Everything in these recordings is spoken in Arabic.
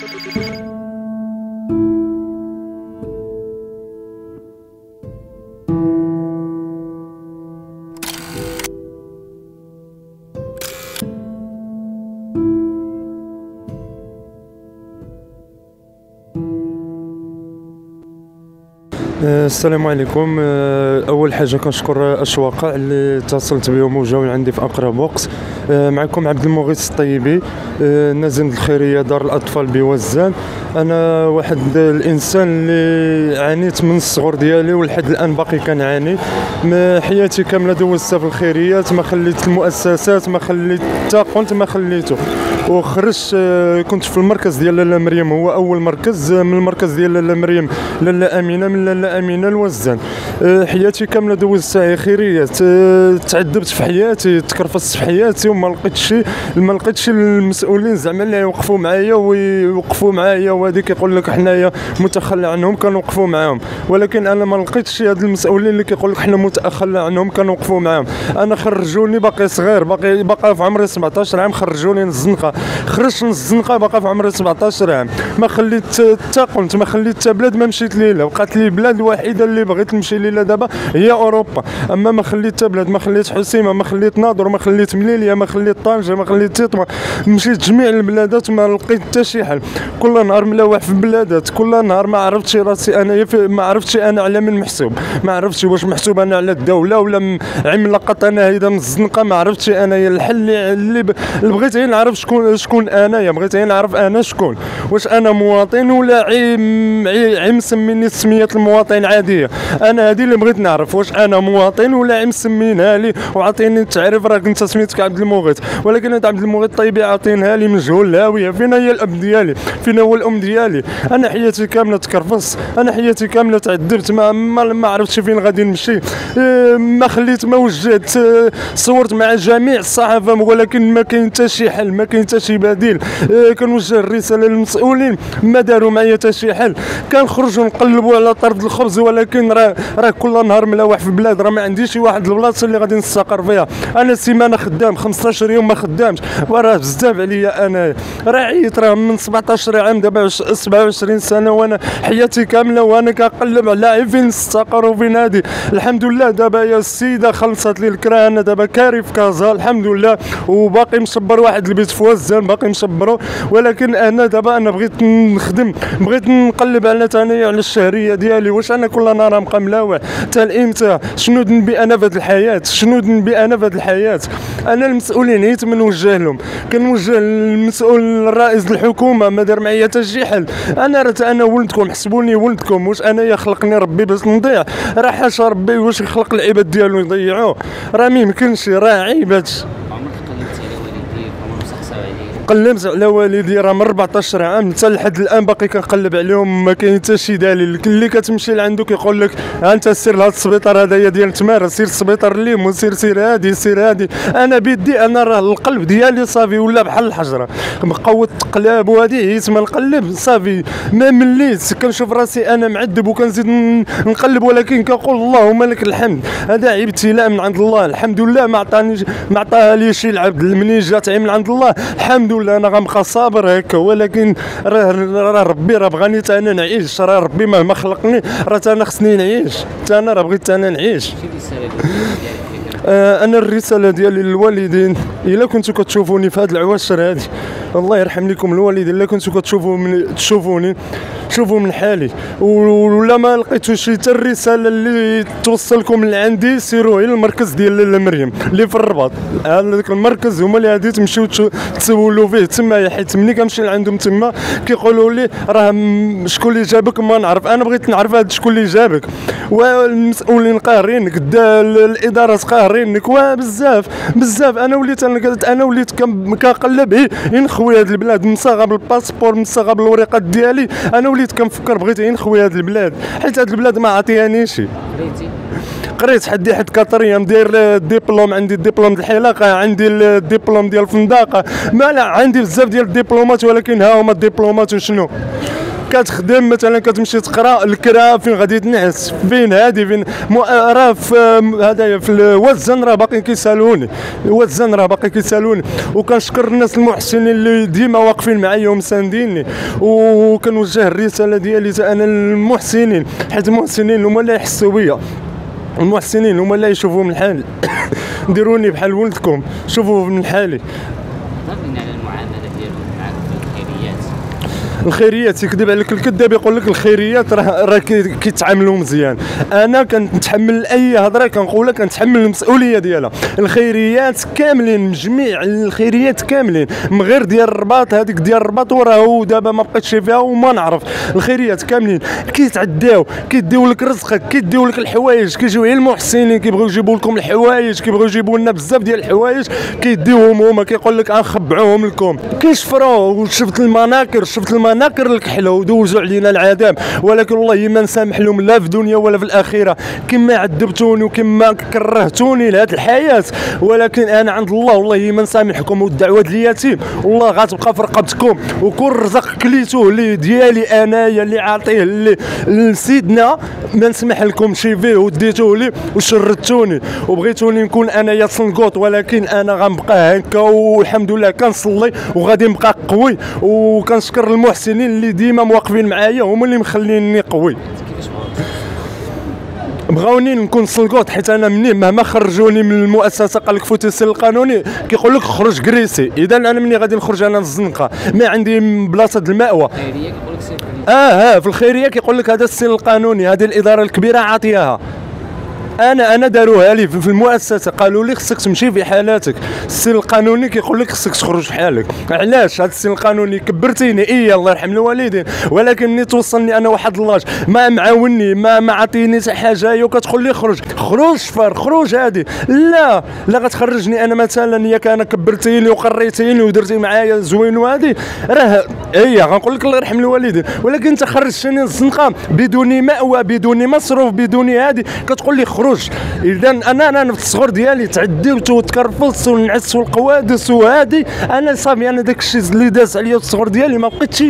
Thank you. السلام عليكم. آه، أول حاجة كنشكر اشواقع اللي اتصلت بهم وجاو عندي في أقرب وقت. آه، معكم عبد المغيث الطيبي. نازل الخيريه دار الأطفال بوزان. أنا واحد الإنسان اللي عانيت من الصغر ديالي ولحد الآن باقي كنعاني. حياتي كاملة دوزتها في الخيريات. ما خليت المؤسسات ما خليت حتى ما خليته. وخرجت كنت في المركز ديال لاله مريم. هو أول مركز من المركز ديال لاله مريم. لاله أمينة من لاله أمينة الوزان. أه، حياتي كاملة دوزتها خيريه تعذبت في حياتي تكرفست في حياتي وما لقيتش ما لقيتش المسؤولين. زعما اللي يوقفوا معايا ويوقفوا معايا وهذيك كيقول لك حنايا متخلى عنهم كنوقفوا معاهم. ولكن أنا ما لقيتش هاد المسؤولين اللي كيقول لك حنا متخلى عنهم كنوقفوا معاهم. أنا خرجوني باقي صغير باقي باقي في عمري 17 عام خرجوني الزنقه خرجت من الزنقة باقي في عمري 17 عام. ما خليت حتى قلت ما خليت حتى بلاد ما مشيت ليها بقات لي بلاد الوحيدة اللي بغيت نمشي ليها دابا هي أوروبا. أما ما خليت حتى بلاد ما خليت حسيمة ما خليت ناظر ما خليت مليليه ما خليت طنجة ما خليت تيطما مشيت جميع البلادات ما لقيت حتى شي حل. كل نهار ملوح في البلادات. كل نهار ما عرفتش راسي أنا ما عرفتش أنا على من محسوب. ما عرفتش واش محسوب أنا على الدولة ولا عملاقة أنا هيدا من الزنقة. ما عرفتش أنا الحل اللي, بغيت. غير نعرف شكون شكون انايا بغيت غير نعرف أنا شكون؟ واش أنا مواطن ولا عيم عيم سميني سمية المواطن عادية؟ أنا هذه اللي بغيت نعرف واش أنا مواطن ولا عيم سمينها لي؟ وعطيني التعريف راك أنت سميتك عبد المغيث. ولكن أنت عبد المغيث طيبي عاطينها لي مجهول هاويه فين هي الأب ديالي فين هو الأم ديالي. أنا حياتي كاملة تكرفص أنا حياتي كاملة تعذبت ما ما, ما عرفتش فين غادي نمشي. إيه، ما خليت ما إيه، صورت مع جميع الصحافة ولكن ما كاين حتى شي حل ما كاين حتى شي بديل كنوجه الرساله للمسؤولين ما داروا معايا حتى شي حل. كنخرجوا نقلبوا على طرد الخبز ولكن راه راه كل نهار ملاوح في البلاد راه ما عنديش واحد البلاصة اللي غادي نستقر فيها. أنا سيمانه خدام 15 يوم ما خدامش وراه بزاف عليا أنا. راه عييت راه من 17 عام دابا 27 سنة وأنا حياتي كاملة وأنا كنقلب على فين نستقر وفين هادي الحمد لله دابا يا السيدة خلصت لي الكرا أنا دابا كاري في كازا الحمد لله. وباقي مصبر واحد البيت في وزان باقي مصبرو ولكن أنا دابا أنا بغيت نخدم بغيت نقلب على ثاني على الشهرية ديالي. واش أنا كل نهار نبقى ملاوع حتى الامتى شنو نبي أنا في هذه الحياة؟ شنو نبي أنا في هذه الحياة؟ أنا المسؤولين هيت منوجه لهم. كنوجه المسؤول الرئيس الحكومة ما دار معايا حتى شي حل. أنا راه أنا ولدكم حسبوني ولدكم. واش أنا خلقني ربي باش نضيع؟ راه حاشا ربي واش يخلق العباد ديالو يضيعوه؟ راه ما يمكنش راه عيب هادشي قلبت على والدي راه من 14 عام. حتى لحد الآن باقي كنقلب عليهم ما كاين حتى شي دليل. اللي كتمشي لعندو كيقول لك انت سير لهذا السبيطار هذايا ديال تمارا سير السبيطار الليمون سير سير هادي سير هادي. أنا بيدي أنا راه القلب ديالي صافي ولا بحال الحجرة. من قوة القلاب وهادي عييت ما نقلب صافي. ما مليت كنشوف راسي أنا معذب وكنزيد نقلب ولكن كنقول اللهم لك الحمد. هذا ابتلاء من عند الله. الحمد لله ما عطاني ما عطاها لي شي العبد. منين جات من عند الله. الحمد ولا أنا غنبقى صابر هكا ولكن راه ربي راه بغاني أنا نعيش راه ربي مهما خلقني راه أنا خصني نعيش أنا راه بغيت أنا نعيش. آه أنا الرسالة ديالي للوالدين. إلا كنتو كتشوفوني في هذه العواشر هذه الله يرحم لكم الوالدين إلا كنتو كتشوفوا من تشوفوني شوفوا من حالي. ولا ما لقيتوش حتى الرسالة اللي توصلكم من عندي سيروا إلى المركز ديال لاله مريم اللي في الرباط. هذاك المركز هما اللي غادي تمشيو تسولوا فيه تما حيت ملي كنمشي لعندهم تما كيقولوا لي راه شكون اللي جابك ما نعرف. أنا بغيت نعرف هذا شكون اللي جابك. والمسؤولين قاهرينك الادارات قاهرينك وبزاف بزاف. أنا وليت أنا وليت كنقلب. إيه، نخوي هذه البلاد مصاغه بالباسبور مصاغه بالوريقات ديالي. أنا وليت كنفكر بغيت غير نخوي هذه البلاد. حيت هذه البلاد ما عطيانيش قريت حدي حد كاتريا ندير الدبلوم. عندي الدبلوم ديال الحلاقة عندي الدبلوم ديال الفندقه ما لا عندي بزاف ديال الدبلومات ولكن ها هما الدبلومات وشنو؟ كتخدم مثلا كتمشي تقرأ الكرا فين غادي تنعس؟ فين هادي؟ فين راه في هذايا في الوزن راه باقي كيسالوني. الوزن راه باقي كيسالوني. وكنشكر الناس المحسنين اللي ديما واقفين معايا ومسانديني. وكنوجه الرسالة ديالي أنا للمحسنين حيت المحسنين هما اللي يحسوا بيا. المحسنين هما اللي يشوفوا من حالي. ديروني بحال ولدكم شوفوا من حالي. على المعاملة ديالهم معك في الخيريات. الخيريات يكذب عليك الكذاب يقول لك الخيريات راه راه كي- كيتعاملوا مزيان. أنا كنتحمل أي هضرة كنقولها كنتحمل المسؤولية ديالها. الخيريات كاملين جميع الخيريات كاملين. من غير ديال الرباط هذيك ديال الرباط وراه دابا ما بقيتش فيها وما نعرف. الخيريات كاملين. كيتعداو كيديو لك رزقك كيديو لك الحوايج. كيجيو غير المحسنين كيبغيو يجيبوا لكم الحوايج كيبغيو يجيبوا لنا بزاف ديال الحوايج. كيديوهم هما كيقول لك غنخبعوهم لكم. كيشفروا وشفت المناكر شفت المناكر. الكحله ودوزوا علينا العذاب ولكن والله ما نسامح لهم لا في الدنيا ولا في الآخرة. كما عذبتوني وكما كرهتوني لهذه الحياة. ولكن أنا عند الله والله ما نسامحكم والدعوة اليتيم والله غتبقى في رقبتكم. وكل رزق كليتوه اللي ديالي أنايا اللي عاطيه اللي لسيدنا. ما نسمح لكم شي فيه وديتوه لي وشردتوني. وبغيتوني نكون أنايا صنقوط ولكن أنا غنبقى هكا والحمد لله كنصلي وغادي نبقى قوي. وكنشكر المحسنين اللي ديما موقفين معايا هما اللي مخليني قوي. بغاوني نكون سلقوط حيت أنا مني مهما خرجوني من المؤسسة قال لك فوتي السن القانوني كيقول لك خرج كريسي. إذا أنا مني غادي نخرج أنا للزنقه ما عندي بلاصة المأوى. آه آه في الخيرية كيقول لك هذا السن القانوني هذه الإدارة الكبيرة عاطياها. أنا أنا داروها لي في المؤسسة. قالوا لي خصك تمشي في حالاتك. السن القانوني كيقول لك خصك تخرج في حالك. علاش؟ هذا السن القانوني كبرتيني. إي الله يرحم الوالدين. ولكن ملي توصلني أنا واحد اللاج. ما معاوني ما ما عطيني حتى حاجة. وكتقول لي خرج. خروج فار خروج هادي. لا لا غتخرجني. أنا مثلا ياك أنا كبرتيني وقريتيني ودرتي معايا زوين وهادي. راه اي غنقول لك الله يرحم الوالدين. ولكن أنت خرجتني الزنقة بدون مأوى بدون مصروف بدون هادي. كتقول لي خروج اذا أنا أنا في الصغر ديالي تعديت وتكرفصت ونعس والقوادس وهادي. أنا صافي أنا داك الشيء اللي داز عليا في الصغر ديالي ما بقيتش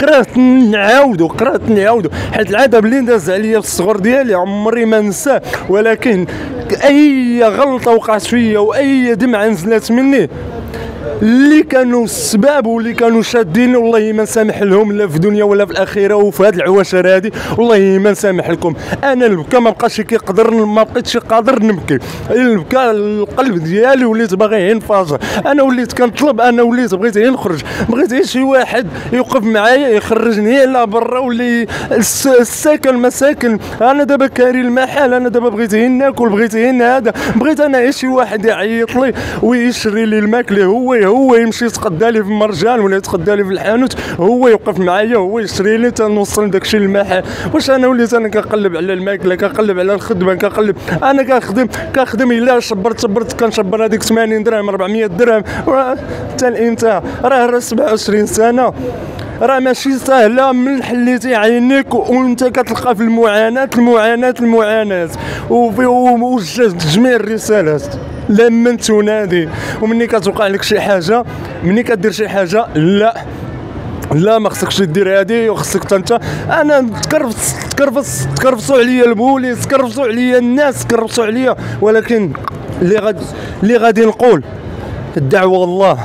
كرهت نعاودو كرهت نعاودو. حيت العذاب اللي داز عليا في الصغر ديالي عمري ما نساه ولكن أي غلطة وقعت فيا وأي دمعة نزلت مني اللي كانوا السباب واللي كانوا شادين والله ما نسامح لهم لا في الدنيا ولا في الآخرة. وفي هذه العواشر هذه والله ما نسامح لكم. أنا البكا ما بقاش كيقدر ما بقيتش قادر نبكي. البكا القلب ديالي وليت باغي ينفجر أنا وليت كنطلب أنا وليت بغيت غير نخرج بغيت غير شي واحد يوقف معايا يخرجني لا برا الس- الساكن مساكن. أنا دابا كاري المحل أنا دابا بغيت غير ناكل بغيت غير هذا. بغيت أنا غير شي واحد يعيط لي ويشري لي الماكلة هو هو يمشي يتقدى لي في المرجان ولا يتقدى لي في الحانوت هو يوقف معايا هو يشري لي تنوصل داكشي للمحل واش أنا وليت أنا كنقلب على الماكله كنقلب على الخدمة كنقلب أنا كنخدم كنخدم إلا شبرت شبرت كنشبر هذيك 80 درهم 400 درهم. حتى الامتى راه راه 27 سنة. راه ماشي سهله من حليتي عينيك وأنت كتلقى في المعاناة المعاناة المعاناة. وفي ووجهت جميع الرسالات. لما تنادي. ومني كتوقع لك شي حاجة مني كدير شي حاجة لا. لا ما خصكش دير هادي وخصك تا انت. أنا تكرفص تكرفص تكرفصوا عليا البوليس تكرفصوا عليا الناس تكرفصوا عليا. ولكن اللي غادي اللي غادي نقول الدعوة الله.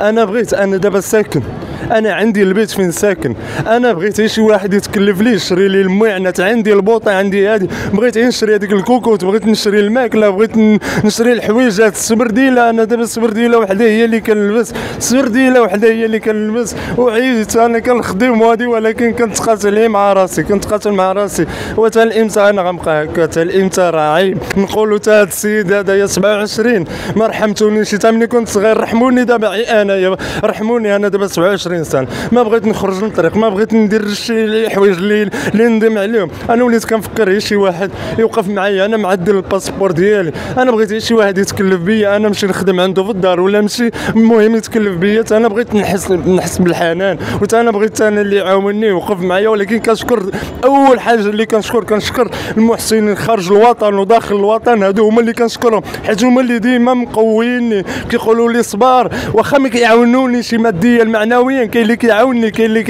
أنا بغيت أنا دابا ساكن. أنا عندي البيت فين ساكن؟ أنا بغيت شي واحد يتكلف لي يشري لي المعنات عندي البوطة عندي هادي. بغيت غير نشري هذيك الكوكوت بغيت نشري الماكلة بغيت نشري الحويجات. السبرديله أنا دابا السبرديله وحده هي اللي كنلبس. السبرديله وحده هي اللي كنلبس. وعييت أنا كنخدم وهادي ولكن كنتقاتل مع راسي كنتقاتل مع راسي. وتا الامتى أنا غنبقى هكا؟ تا الامتى راه عيب نقولوا تا هاد السيد هذا يا 27 ما رحمتونيش تا ملي كنت صغير رحموني دابا انايا رحموني أنا دابا 27 سنة. ما بغيت نخرج للطريق ما بغيت ندير شي حوايج اللي اللي ندم عليهم. أنا وليت كنفكر غير شي واحد يوقف معايا. أنا معدل الباسبور ديالي. أنا بغيت شي واحد يتكلف بيا. أنا نمشي نخدم عنده في الدار ولا نمشي المهم يتكلف بيا. أنا بغيت نحس نحس بالحنان. وتا أنا بغيت أنا اللي يعاونني ويوقف معايا. ولكن كنشكر أول حاجة اللي كنشكر كنشكر المحسنين خارج الوطن وداخل الوطن. هادو هما اللي كنشكرهم. حيت هما اللي ديما مقويني كيقولوا لي صبار واخا ما كيعاونونيش ماديا معنويا مزيان كاين اللي كيعاونني كاين اللي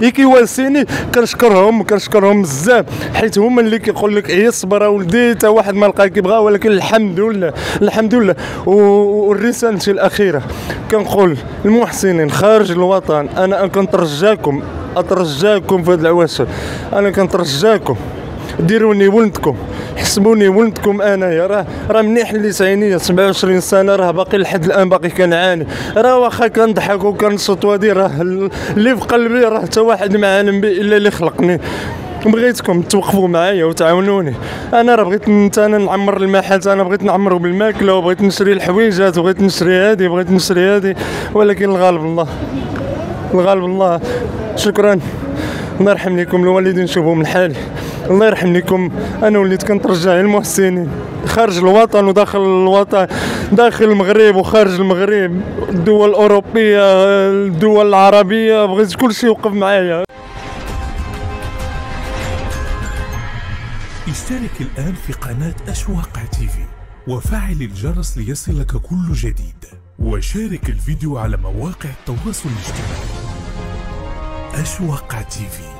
كي كيواسيني. كنشكرهم كنشكرهم بزاف. حيت هما اللي كيقول لك عيا صبر ولدي حتى واحد ما لقى كيبغى ولكن الحمد لله الحمد لله. والرسالة الأخيرة كنقول المحسنين خارج الوطن أنا كنترجاكم أترجاكم في هذا العواشر أنا كنترجاكم. ديروني ولدكم. حسبوني ولدكم انايا راه راه منيح اللي سعيني 27 سنة راه باقي لحد الآن باقي كنعاني. راه واخا كنضحك وكنصوت وهادي راه اللي في قلبي راه حتى واحد ما عالم به إلا اللي خلقني. بغيتكم توقفوا معايا وتعاونوني. أنا راه بغيت أنا نعمر المحل أنا بغيت نعمرو بالماكلة وبغيت نشري الحويجات وبغيت نشري هادي بغيت نشري هادي. ولكن الغالب الله الغالب الله. شكرا. الله يرحم لكم الوالدين شوفوا من حالي. الله يرحم لكم أنا وليت كنترجع المحسنين خارج الوطن وداخل الوطن داخل المغرب وخارج المغرب. الدول الأوروبية الدول العربية بغيت كل شيء يوقف معايا. اشترك الآن في قناة أشواق تيفي وفعل الجرس ليصلك كل جديد. وشارك الفيديو على مواقع التواصل الاجتماعي. أشواق تيفي.